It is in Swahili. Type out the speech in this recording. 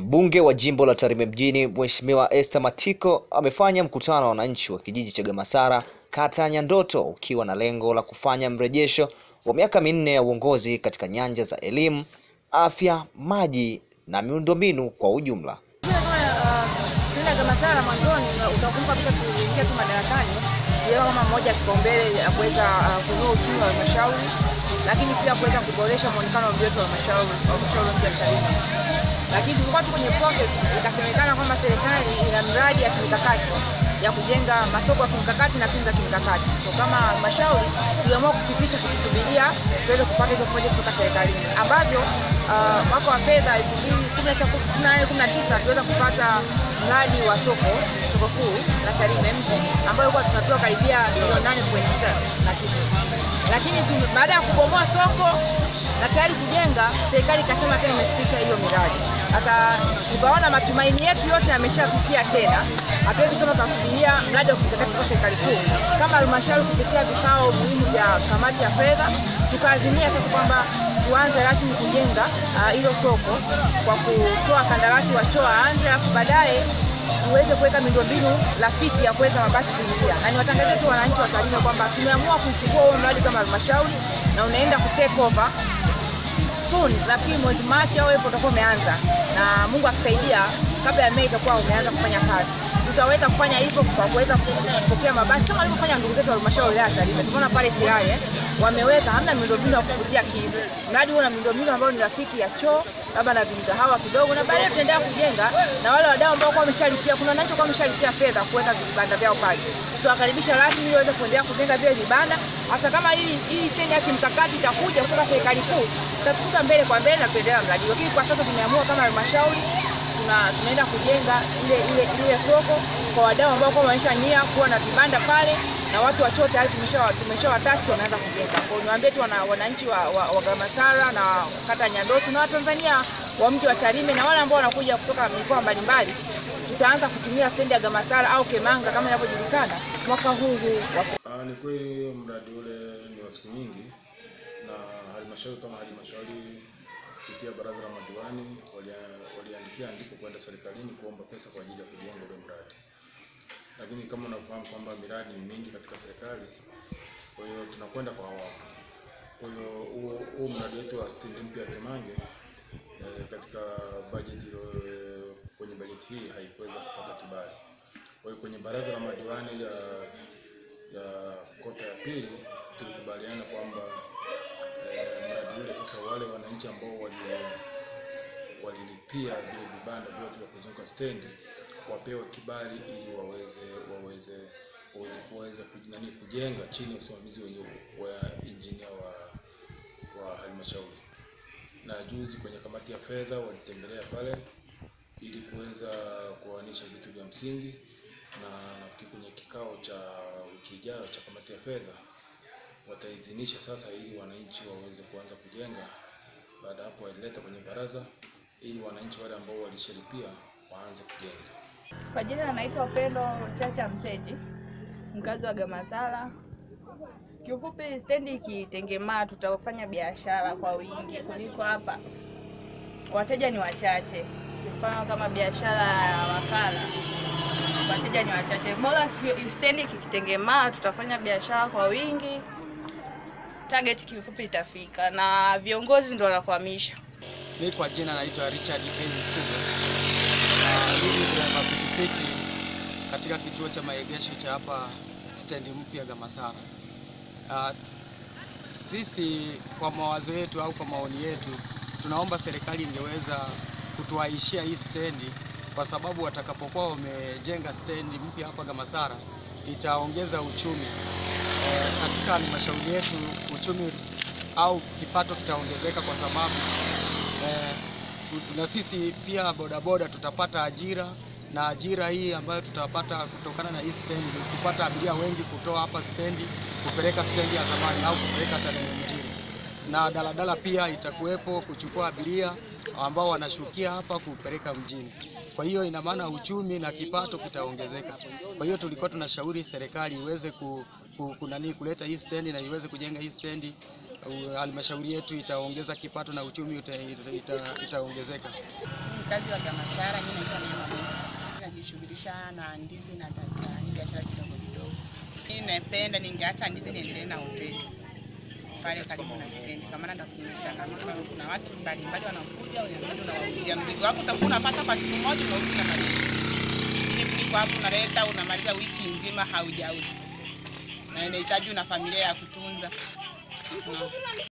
Mbunge wa jimbo la Tarime mjini Mheshimiwa Esther Matiko amefanya mkutano wa wananchi wa kijiji cha Gamasara kata ya Nyandoto ukiwa na lengo la kufanya mrejesho wa miaka minne ya uongozi katika nyanja za elimu, afya, maji na miundombinu kwa ujumla. Gamasara mwanzoni utakumbuka pia tuliingia tu madarakani ndio kama mmoja kipaumbele ya kuweza kuinua uchumi wa halmashauri, lakini pia kuweza kuboresha muonekano wa halmashauri halmashauri ya Tarime. Lakini tulikuwa tu kwenye process, ikasemekana kwamba serikali ina mradi ya kimkakati ya kujenga masoko ya kimkakati na za kimkakati. So kama halmashauri tuliamua kusitisha tukisubiria tuweze kupata hizo project kutoka serikalini ambavyo mwaka uh, mwaka wa fedha 2018 tuweza kupata mradi wa soko soko kuu la Tarime mji ambayo kuwa tunapewa karibia milioni 8.6 na kitu, lakini baada ya kubomoa soko na tayari kujenga, serikali ikasema tena imesitisha hiyo miradi. Sasa tukaona matumaini yetu yote yameshafifia tena, hatuwezi kusema tunasubiria mradi wa kimkakati serikali kuu. Kama halmashauri kupitia vikao muhimu vya kamati ya fedha, tukaazimia sasa kwamba tuanze rasmi kujenga hilo uh, soko kwa kutoa kandarasi wa choo aanze, alafu baadaye tuweze kuweka miundombinu rafiki ya kuweza mabasi kuingia, na niwatangazie tu wananchi wa Tarime kwamba tumeamua kuchukua huo mradi kama halmashauri na unaenda ku take over soon, nafikiri mwezi Machi au hapo utakuwa umeanza, na Mungu akisaidia, kabla ya Mei itakuwa umeanza kufanya kazi. Tutaweza kufanya hivyo kwa kuweza kupokea mabasi kama walivyofanya ndugu zetu wa halmashauri ya Tarime. Tumeona pale Sirare wameweka, hamna miundombinu ya kuvutia kivu, mradi huo na miundombinu ambayo ni rafiki ya choo labda na vimgahawa kidogo, na baadaye tutaendelea kujenga na wale wadau ambao kwa wameshalipia. Kuna wananchi kwa wameshalipia fedha kuweka vibanda vyao pale, tutawakaribisha rasmi ili waweze kuendelea kujenga vile vibanda, hasa kama hii hii stendi ya kimkakati itakuja kutoka serikali kuu, tutatukuta mbele kwa mbele na kuendelea mradi. Lakini kwa sasa tumeamua kama halmashauri tuna, tunaenda kujenga ile ile ile soko kwa wadau ambao kwa maisha nia kuwa na vibanda pale na watu wa choo tumesha tumeshawatasi wanaanza kujenga. Kwa hiyo niwaambie tu wananchi wa, wa, wa Gamasara na kata Nyandoto na Watanzania wa mji wa Tarime na wale ambao wanakuja kutoka mikoa mbalimbali, tutaanza kutumia stendi ya Gamasara au Kemanga kama inavyojulikana mwaka huu huu. Ah, ni kweli mradi ule ni wa siku nyingi, na halmashauri kama halmashauri kupitia baraza la madiwani waliandikia andiko kwenda serikalini kuomba pesa kwa ajili ya kujenga ule mradi lakini kama unafahamu kwamba miradi ni mingi katika serikali, kwa hiyo tunakwenda kwa awamu. Kwa hiyo huu mradi wetu wa stendi mpya ya Kemange e, katika bajeti e, kwenye bajeti hii haikuweza kupata kibali. Kwa hiyo kwenye baraza la madiwani ya, ya kota ya pili tulikubaliana kwamba e, mradi ule sasa wale wananchi ambao walilipia vile vibanda vyote vya kuzunguka stendi wapewe kibali ili waweze waweze waweze kuweza nani kujenga chini ya usimamizi wa injinia wa wa halmashauri. Na juzi kwenye kamati ya fedha walitembelea pale ili kuweza kuanisha vitu vya msingi, na kwenye kikao cha wiki ijayo cha kamati ya fedha wataidhinisha sasa, ili wananchi waweze kuanza kujenga. Baada hapo waileta kwenye baraza ili wananchi wale ambao walishalipia waanze kujenga. Kwa jina anaitwa Pendo Chacha Mseti, mkazi wa Gamasala. Kiufupi, stendi ikitengemaa, tutafanya biashara kwa wingi kuliko hapa. Wateja ni wachache, mfano kama biashara ya wakala, wateja ni wachache. Bora stendi kikitengemaa, tutafanya biashara kwa wingi, target kifupi itafika, na viongozi ndio wanakwamisha. Mimi kwa jina naitwa Richard Penzi Sugo. Mimi dereva pikipiki katika kituo cha maegesho cha hapa stendi mpya Gamasara. Uh, sisi kwa mawazo yetu au kwa maoni yetu tunaomba serikali ingeweza kutuaishia hii stendi, kwa sababu watakapokuwa wamejenga stendi mpya hapa Gamasara itaongeza uchumi. E, katika halmashauri yetu, uchumi au kipato kitaongezeka kwa sababu e, na sisi pia bodaboda tutapata ajira na ajira hii ambayo tutapata kutokana na hii stendi kupata abiria wengi kutoa hapa stendi kupeleka stendi ya zamani au kupeleka Tarime mjini, na daladala pia itakuwepo kuchukua abiria ambao wanashukia hapa kupeleka mjini. Kwa hiyo ina maana uchumi na kipato kitaongezeka. Kwa hiyo tulikuwa tunashauri serikali iweze ku, ku, kunani kuleta hii stendi na iweze kujenga hii stendi halmashauri yetu itaongeza kipato na uchumi utaongezeka ita, ita, itaongezeka. mkazi wa Gamashara, mimi naitwa Neema. Najishughulisha na ndizi na biashara kidogo kidogo. Mimi napenda ningeacha ndizi niendelee na hoteli pale karibu na stendi, maana ndio changamoto. Kuna watu mbalimbali wanakuja, unakuja unawauzia mzigo wako, utakuwa unapata kwa siku moja, unauza unamaliza. Mzigo wako unaleta unamaliza wiki nzima haujauza, na inahitaji una familia ya kutunza. Unaona?